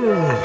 Ooh.